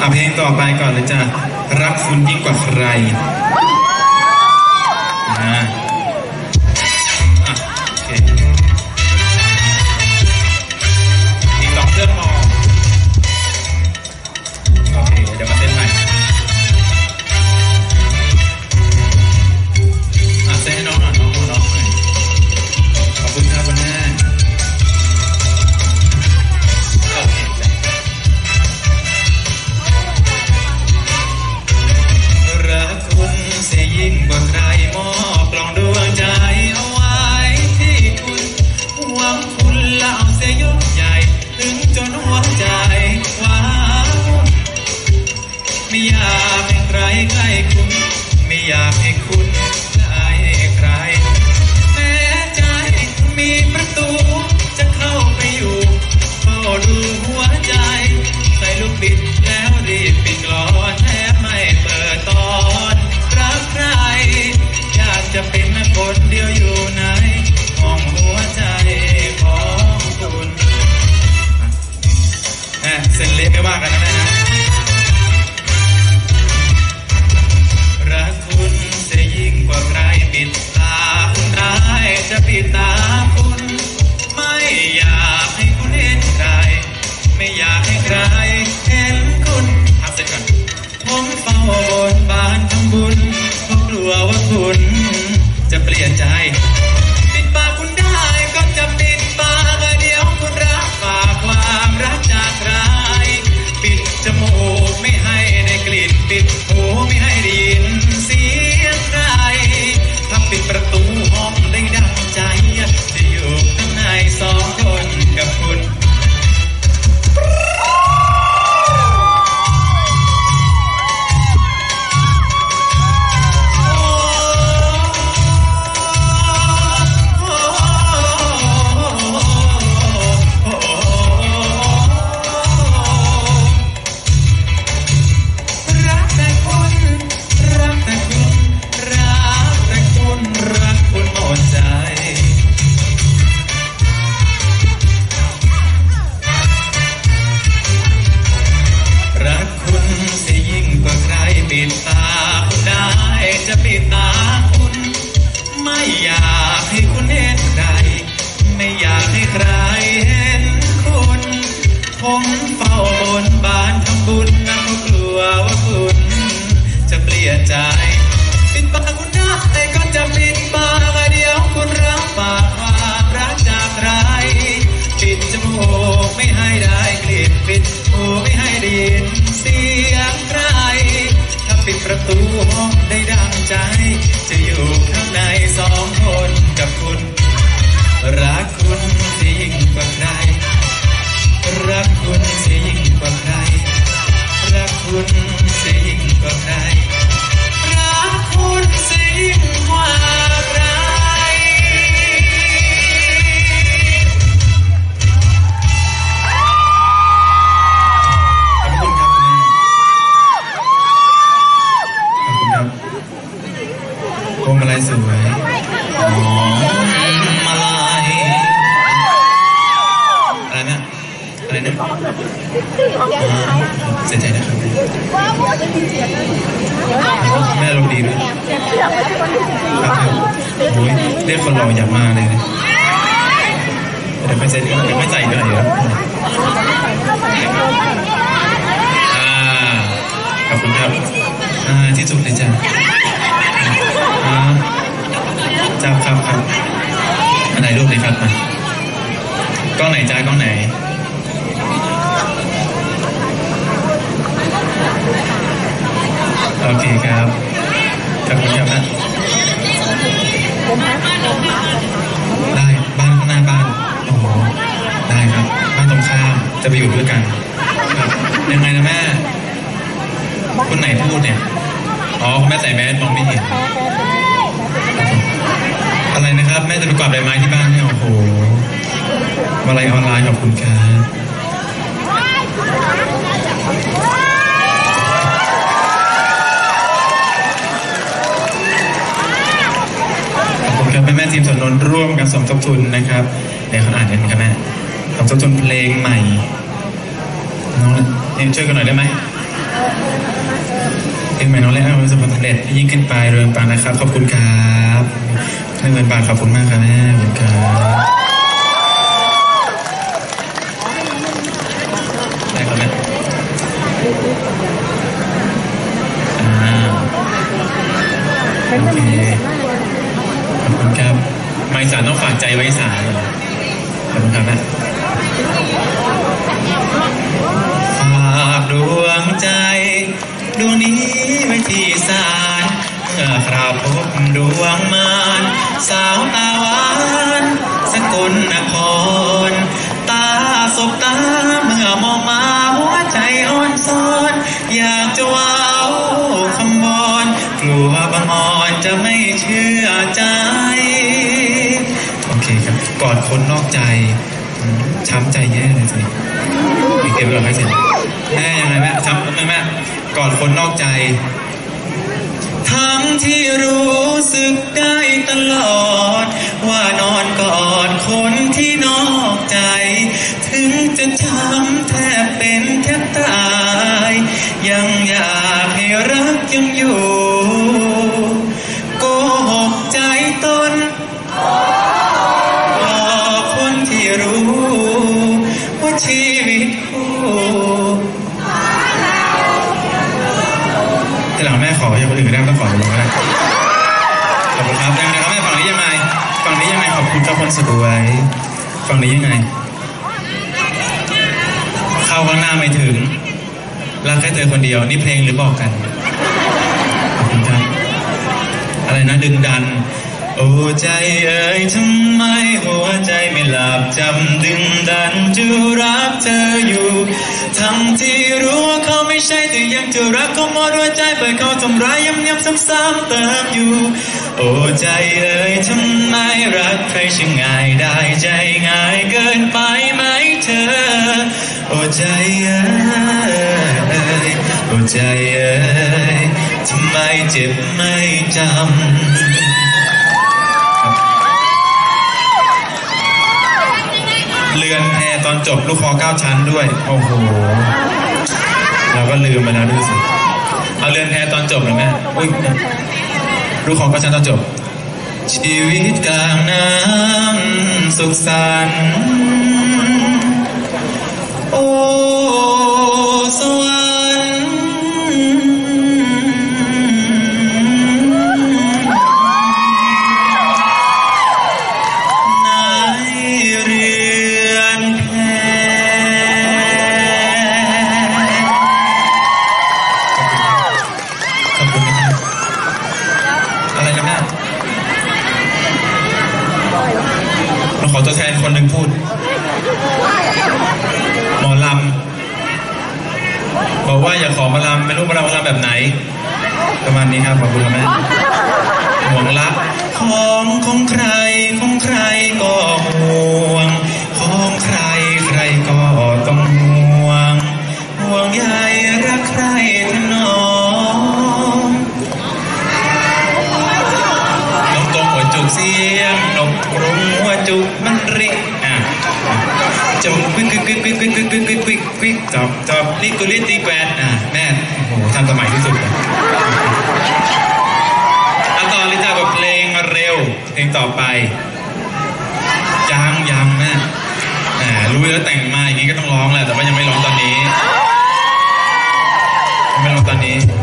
เอาเพลงต่อไปก่อนเลยจ้ะรักคุณยิ่งกว่าใครอ่า คุณ เสียใจนะครับแม่เราดีไหมโอ้เรียกคนรออย่ามาเลยนะแต่ไม่ใจไม่ใจเหนื่ยแล้ โอเคครับขอบคุณครับได้บ้านข้างหน้าบ้านโอ้โหได้ครับบ้านตรงข้ามจะไปอยู่ด้วยกันยังไงนะแม่คนไหนพูดเนี่ยอ๋อแม่ใส่แมสมองไม่เห็นอะไรนะครับ แม่จะไปกวาดใบไม้ที่บ้านเนี่ยโอ้โหอะไรออนไลน์ขอบคุณครับ แม่ๆทีมสวนนนท์ร่วมกันสมทบทุนนะครับเดี๋ยวเขาอ่านกันครับแม่สมทบทุนเพลงใหม่น้องเอ็มช่วยกันหน่อยได้ไหมเพลงใหม่น้องเล่นเอาประสบความสำเร็จยิ่งขึ้นไปเรื่อยๆนะครับ ขอบคุณครับหนึ่งหมื่นบาทขอบคุณมากครับแม่ขอบคุณครับแโอเค ไมสารต้องฝากใจไว้สารเหรอขอบคุณครับแม่ฝากดวงใจดวงนี้ไว้ที่สารเมื่อคราบพบดวงมารสาวตาหวาน คนนอกใจ ช้ำใจแย่เลยสิอีเก็บไว้ก่อนให้เสร็จแม่ยังไงแม่ทำทำไมแม่กอดคนนอกใจ ทั้งที่รู้สึกได้ตลอด ว่านอนกอดคนที่นอกใจ ถึงจะช้ำแทบเป็นแทบตาย ยังอยากให้รักยังอยู่ ขออย่างคนอื่นก็ได้ไม่ต้องขอหนูก็ได้ขอบคุณครับยังไงครับแม่ฝั่งนี้ยังไงฝั่งนี้ยังไงขอบคุณเจ้าคนสวยฝั่งนี้ยังไง เข้าข้างหน้าไม่ถึงรักแค่เธอคนเดียวนี่เพลงหรือบอกกันขอบคุณครับอะไรนะดึงดัน โอ้ใจเอ่ยทำไมหัวใจไม่หลับจำดึงดันจะรักเธออยู่ทั้งที่รู้ว่าเขาไม่ใช่แต่ยังจะรักเขาหมดหัวใจเปิดเขาทำร้ายย้ำๆซ้ำๆเติมอยู่โอ้ใจเอ่ยทำไมรักใครช่างง่ายได้ใจง่ายเกินไปไหมเธอ โอ้ใจเอ่ยโอ้ใจเอ่ยทำไมเจ็บไม่จำ จบลูกคอเก้าชั้นด้วย โอ้โห เราก็ลืมไปแล้วดูสิ เอาเรือนแพตอนจบหรือยแม่อุ้ยลูกคอเก้าชั้นตอนจบ ชีวิตกลางน้ำสุขสันต์โอ้ ขอมาลำไม่รู้มาลำมาลำแบบไหน ประมาณนี้ครับขอบคุณครับแม่ห่วงรักของของใครของใครก็ห่วง ของใครใครก็ต้องห่วง ห่วงใยรักใครถนอมนกตรงหัวจุกเสียงนกกรุงหัวจุกมันริอะจุกวิกวิกวิกวิกวิกวิกวิกวิกวิกจอบจอบลิกุลิตีแกวนอะ ทันสมัยที่สุดเลยเอาต่อเลยจ้ากับเพลงเร็ว เพลงต่อไปยังยังแม่แหมรู้แล้วแต่งมาอย่างนี้ก็ต้องร้องแหละแต่ว่ายังไม่ร้องตอนนี้ยังไม่ร้องตอนนี้